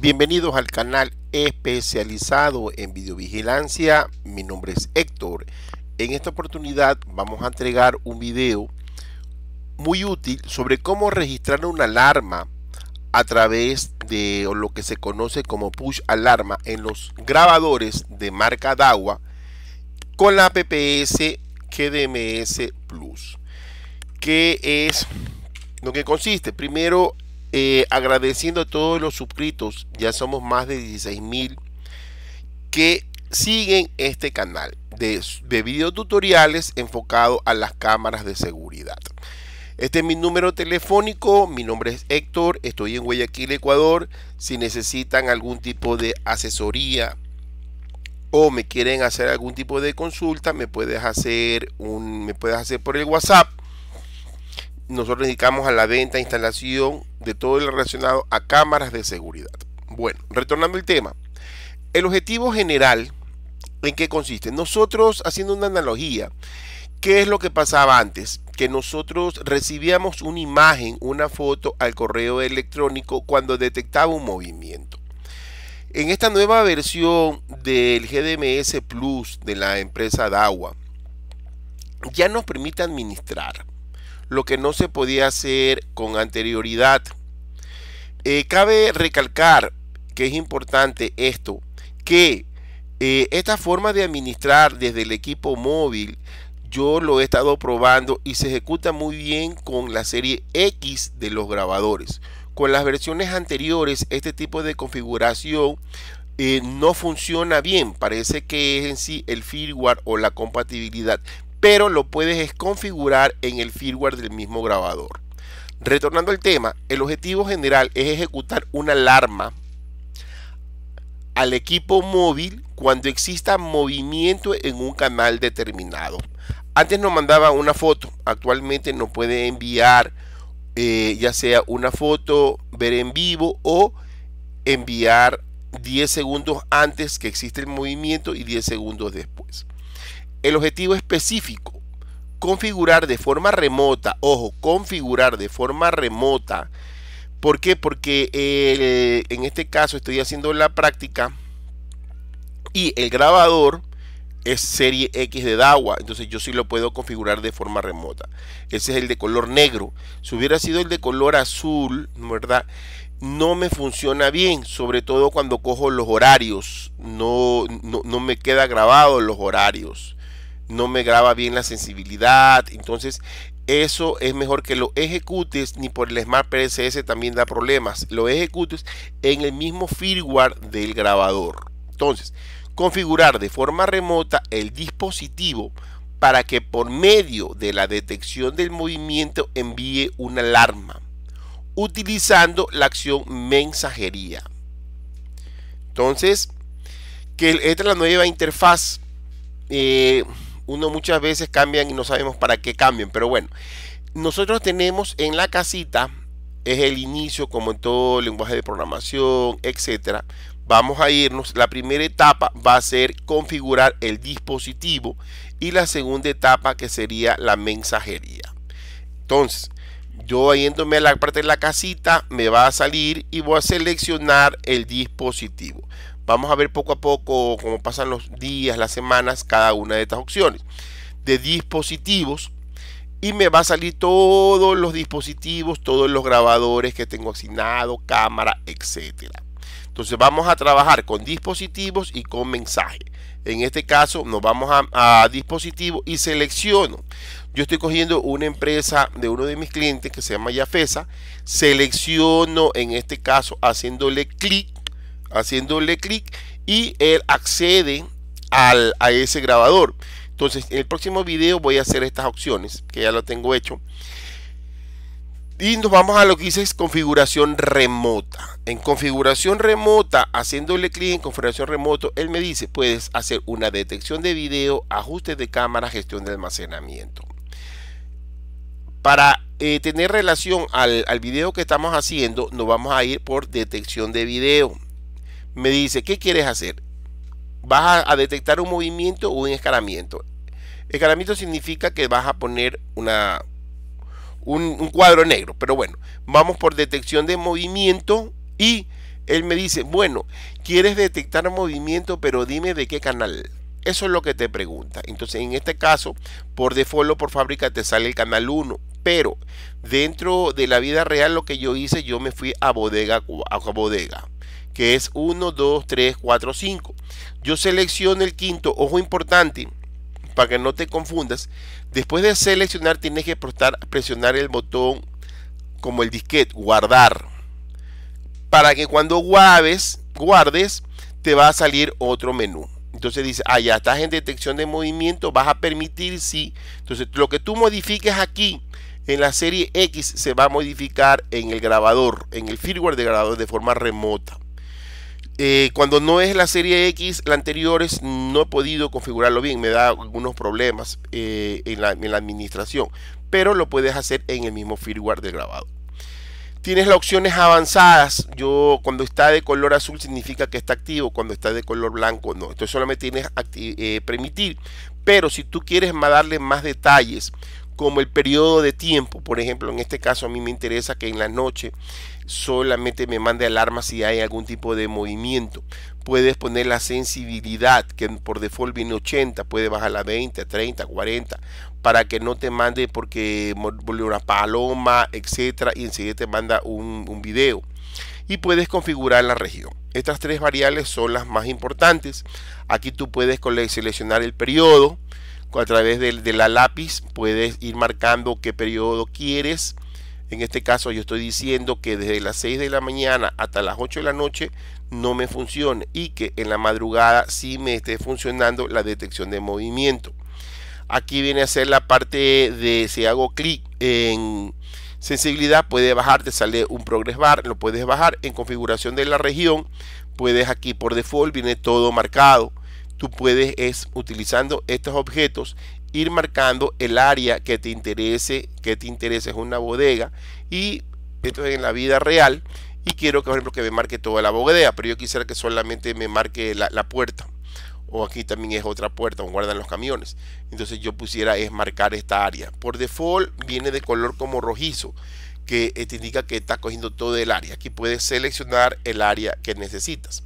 Bienvenidos al canal especializado en videovigilancia. Mi nombre es Héctor. En esta oportunidad vamos a entregar un video muy útil sobre cómo registrar una alarma a través de lo que se conoce como push alarma en los grabadores de marca DAWA con la PPS GDMS Plus. ¿Qué es lo que consiste? Primero eh, agradeciendo a todos los suscritos, ya somos más de 16 mil que siguen este canal de, de videotutoriales enfocado a las cámaras de seguridad. Este es mi número telefónico, mi nombre es Héctor, estoy en Guayaquil, Ecuador. Si necesitan algún tipo de asesoría o me quieren hacer algún tipo de consulta, me puedes hacer un me puedes hacer por el WhatsApp nosotros dedicamos a la venta, instalación de todo lo relacionado a cámaras de seguridad. Bueno, retornando al tema, el objetivo general, ¿en qué consiste? Nosotros, haciendo una analogía, ¿qué es lo que pasaba antes? Que nosotros recibíamos una imagen, una foto al correo electrónico cuando detectaba un movimiento. En esta nueva versión del GDMS Plus de la empresa DAWA, ya nos permite administrar lo que no se podía hacer con anterioridad. Eh, cabe recalcar que es importante esto, que eh, esta forma de administrar desde el equipo móvil, yo lo he estado probando y se ejecuta muy bien con la serie X de los grabadores. Con las versiones anteriores, este tipo de configuración eh, no funciona bien. Parece que es en sí el firmware o la compatibilidad pero lo puedes configurar en el firmware del mismo grabador. Retornando al tema, el objetivo general es ejecutar una alarma al equipo móvil cuando exista movimiento en un canal determinado. Antes nos mandaba una foto, actualmente nos puede enviar eh, ya sea una foto, ver en vivo o enviar 10 segundos antes que existe el movimiento y 10 segundos después. El objetivo específico, configurar de forma remota, ojo, configurar de forma remota. ¿Por qué? Porque en este caso estoy haciendo la práctica y el grabador es serie X de DAWA, entonces yo sí lo puedo configurar de forma remota. Ese es el de color negro. Si hubiera sido el de color azul, ¿verdad? No me funciona bien, sobre todo cuando cojo los horarios. No, no, no me queda grabado los horarios no me graba bien la sensibilidad. Entonces, eso es mejor que lo ejecutes, ni por el Smart PSS también da problemas. Lo ejecutes en el mismo firmware del grabador. Entonces, configurar de forma remota el dispositivo para que por medio de la detección del movimiento envíe una alarma utilizando la acción mensajería. Entonces, que esta es la nueva interfaz. Eh, uno muchas veces cambian y no sabemos para qué cambian, pero bueno, nosotros tenemos en la casita, es el inicio como en todo lenguaje de programación, etcétera. Vamos a irnos, la primera etapa va a ser configurar el dispositivo y la segunda etapa que sería la mensajería. Entonces, yo yéndome a la parte de la casita, me va a salir y voy a seleccionar el dispositivo. Vamos a ver poco a poco cómo pasan los días, las semanas, cada una de estas opciones. De dispositivos y me va a salir todos los dispositivos, todos los grabadores que tengo asignado, cámara, etcétera. Entonces vamos a trabajar con dispositivos y con mensaje. En este caso nos vamos a, a dispositivo y selecciono. Yo estoy cogiendo una empresa de uno de mis clientes que se llama Yafesa. Selecciono en este caso haciéndole clic haciéndole clic y él accede al, a ese grabador. Entonces, en el próximo video voy a hacer estas opciones, que ya lo tengo hecho. Y nos vamos a lo que dice es configuración remota. En configuración remota, haciéndole clic en configuración remoto, él me dice, puedes hacer una detección de video, ajustes de cámara, gestión de almacenamiento. Para eh, tener relación al, al video que estamos haciendo, nos vamos a ir por detección de video me dice, ¿qué quieres hacer? ¿Vas a, detectar un movimiento o un escalamiento? Escalamiento significa que vas a poner una, un, cuadro negro, pero bueno, vamos por detección de movimiento y él me dice, bueno, quieres detectar movimiento, pero dime de qué canal. Eso es lo que te pregunta. Entonces, en este caso, por default o por fábrica te sale el canal 1. Pero dentro de la vida real lo que yo hice, yo me fui a bodega, a bodega que es 1, 2, 3, 4, 5. Yo selecciono el quinto, ojo importante, para que no te confundas. Después de seleccionar tienes que presionar el botón como el disquete, guardar. Para que cuando guardes, guardes, te va a salir otro menú. Entonces dice, ah, ya estás en detección de movimiento, vas a permitir sí. Entonces lo que tú modifiques aquí en la serie X se va a modificar en el grabador, en el firmware de grabador de forma remota. Eh, cuando no es la serie X, la anterior es, no he podido configurarlo bien, me da algunos problemas eh, en, la, administración, pero lo puedes hacer en el mismo firmware de grabado. Tienes las opciones avanzadas. Yo cuando está de color azul significa que está activo. Cuando está de color blanco no. Entonces solamente tienes eh, permitir. Pero si tú quieres darle más detalles como el periodo de tiempo, por ejemplo, en este caso a mí me interesa que en la noche solamente me mande alarma si hay algún tipo de movimiento. Puedes poner la sensibilidad, que por default viene 80, puede bajar a 20, 30, 40, para que no te mande porque volvió una paloma, etcétera, y enseguida te manda un, un video. Y puedes configurar la región. Estas tres variables son las más importantes. Aquí tú puedes seleccionar el periodo. A través de, de la lápiz puedes ir marcando qué periodo quieres en este caso yo estoy diciendo que desde las 6 de la mañana hasta las 8 de la noche no me funcione y que en la madrugada sí me esté funcionando la detección de movimiento. Aquí viene a ser la parte de si hago clic en sensibilidad puede bajar, te sale un progress bar, lo puedes bajar en configuración de la región, puedes aquí por default viene todo marcado. Tú puedes es utilizando estos objetos ir marcando el área que te interese, que te interese es una bodega y esto es en la vida real y quiero que por ejemplo que me marque toda la bodega, pero yo quisiera que solamente me marque la, puerta o aquí también es otra puerta donde guardan los camiones. Entonces yo pusiera es marcar esta área. Por default viene de color como rojizo, que te indica que está cogiendo todo el área. Aquí puedes seleccionar el área que necesitas.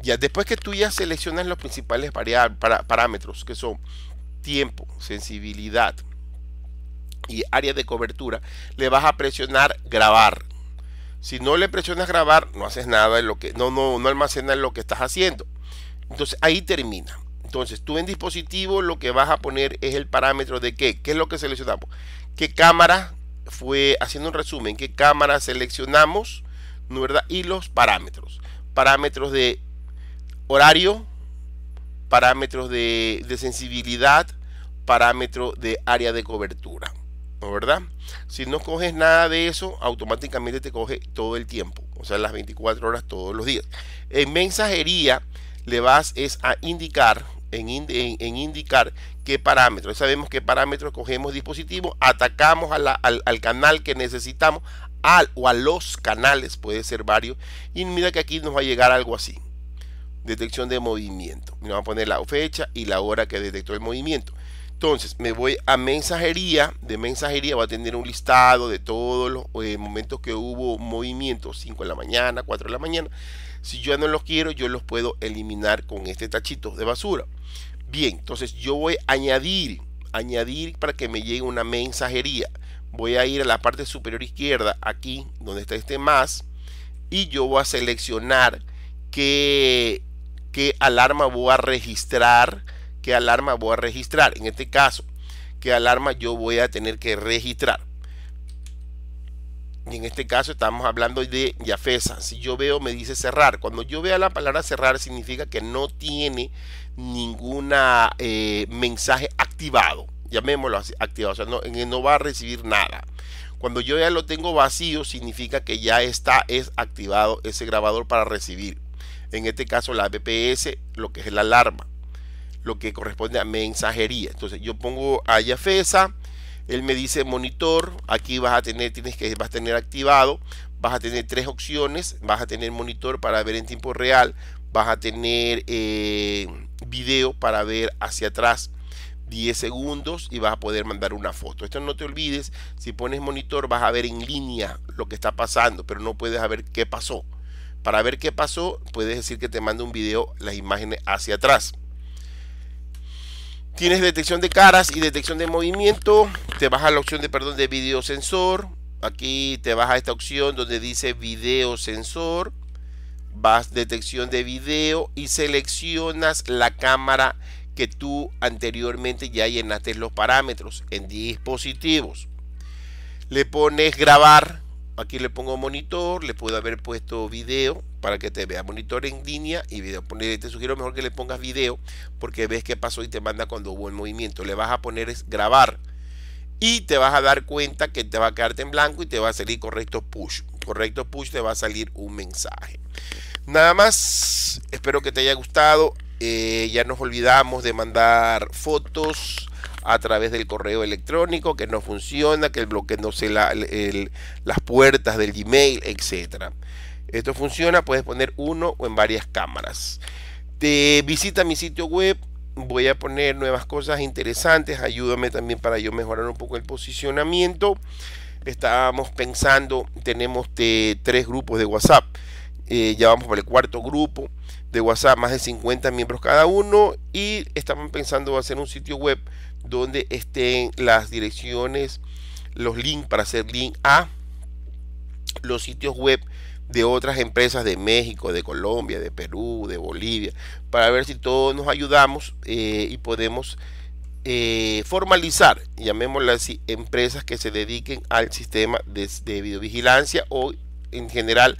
Ya después que tú ya seleccionas los principales parámetros, que son tiempo, sensibilidad y área de cobertura, le vas a presionar grabar. Si no le presionas grabar, no haces nada de lo que no no no almacenas lo que estás haciendo. Entonces ahí termina. Entonces tú en dispositivo lo que vas a poner es el parámetro de qué, qué es lo que seleccionamos, qué cámara fue haciendo un resumen, qué cámara seleccionamos, ¿no verdad? Y los parámetros, parámetros de horario, parámetros de, sensibilidad, parámetro de área de cobertura. ¿no verdad? Si no coges nada de eso, automáticamente te coge todo el tiempo, o sea, las 24 horas todos los días. En mensajería le vas es a indicar, en, indicar qué parámetros. Sabemos qué parámetros cogemos dispositivo, atacamos al, al, canal que necesitamos, al o a los canales, puede ser varios, y mira que aquí nos va a llegar algo así detección de movimiento. Me voy a poner la fecha y la hora que detectó el movimiento. Entonces me voy a mensajería. De mensajería va a tener un listado de todos los eh, momentos que hubo movimiento. 5 de la mañana, 4 de la mañana. Si yo no los quiero, yo los puedo eliminar con este tachito de basura. Bien, entonces yo voy a añadir, añadir para que me llegue una mensajería. Voy a ir a la parte superior izquierda, aquí donde está este más, y yo voy a seleccionar que qué alarma voy a registrar, qué alarma voy a registrar. En este caso, qué alarma yo voy a tener que registrar. Y en este caso estamos hablando de Yafesa. Si yo veo, me dice cerrar. Cuando yo vea la palabra cerrar, significa que no tiene ninguna eh, mensaje activado. Llamémoslo así, activado. O sea, no, no va a recibir nada. Cuando yo ya lo tengo vacío, significa que ya está es activado ese grabador para recibir en este caso la BPS, lo que es la alarma, lo que corresponde a mensajería. Entonces yo pongo a Yafesa, él me dice monitor, aquí vas a tener, tienes que, vas a tener activado, vas a tener tres opciones, vas a tener monitor para ver en tiempo real, vas a tener eh, video para ver hacia atrás 10 segundos y vas a poder mandar una foto. Esto no te olvides, si pones monitor vas a ver en línea lo que está pasando, pero no puedes ver qué pasó Para ver qué pasó, puedes decir que te manda un video, las imágenes hacia atrás. Tienes detección de caras y detección de movimiento. Te vas a la opción de, perdón, de video sensor. Aquí te vas a esta opción donde dice video sensor. Vas detección de video y seleccionas la cámara que tú anteriormente ya llenaste los parámetros en dispositivos. Le pones grabar aquí le pongo monitor, le puedo haber puesto video para que te vea monitor en línea y video. Te sugiero mejor que le pongas video porque ves qué pasó y te manda cuando hubo el movimiento. Le vas a poner es grabar y te vas a dar cuenta que te va a quedarte en blanco y te va a salir correcto push. Correcto push te va a salir un mensaje. Nada más, espero que te haya gustado. Eh, ya nos olvidamos de mandar fotos a través del correo electrónico que no funciona, que el bloque no se la, las puertas del Gmail, etcétera. Esto funciona, puedes poner uno o en varias cámaras. Te visita mi sitio web, voy a poner nuevas cosas interesantes, ayúdame también para yo mejorar un poco el posicionamiento. Estábamos pensando, tenemos tres grupos de WhatsApp, eh, ya vamos por el cuarto grupo de WhatsApp, más de 50 miembros cada uno y estamos pensando hacer un sitio web donde estén las direcciones, los links para hacer link a los sitios web de otras empresas de México, de Colombia, de Perú, de Bolivia, para ver si todos nos ayudamos eh, y podemos eh, formalizar, llamémoslas así, empresas que se dediquen al sistema de, de videovigilancia o en general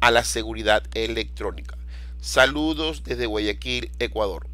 a la seguridad electrónica. Saludos desde Guayaquil, Ecuador.